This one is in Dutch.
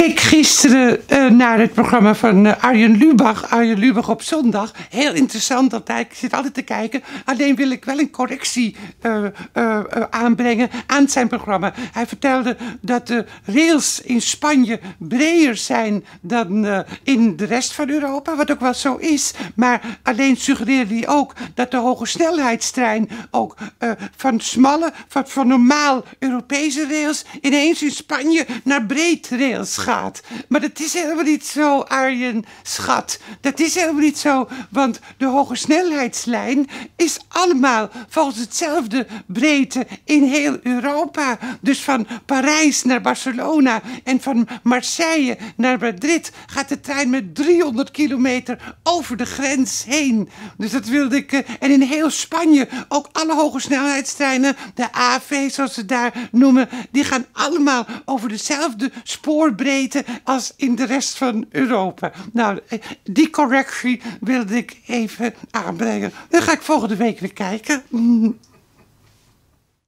keek gisteren uh, naar het programma van uh, Arjen Lubach. Arjen Lubach op zondag. Heel interessant altijd. Ik zit altijd te kijken. Alleen wil ik wel een correctie uh, aanbrengen aan zijn programma. Hij vertelde dat de rails in Spanje breder zijn dan in de rest van Europa. Wat ook wel zo is. Maar alleen suggereerde hij ook dat de hoge snelheidstrein ook van smalle, van, van normaal Europese rails ineens in Spanje naar breed rails gaat. Maar dat is helemaal niet zo, Arjen, schat. Dat is helemaal niet zo, want de hoge snelheidslijn is allemaal volgens hetzelfde breedte in heel Europa. Dus van Parijs naar Barcelona en van Marseille naar Madrid gaat de trein met 300 kilometer over de grens heen. Dus dat wilde ik. Eh, en in heel Spanje ook alle hoge snelheidstreinen, de AV zoals ze daar noemen, die gaan allemaal over dezelfde spoorbreedte als in de rest van Europa. Nou, die correctie wilde ik even aanbrengen. Dan ga ik volgende week weer kijken.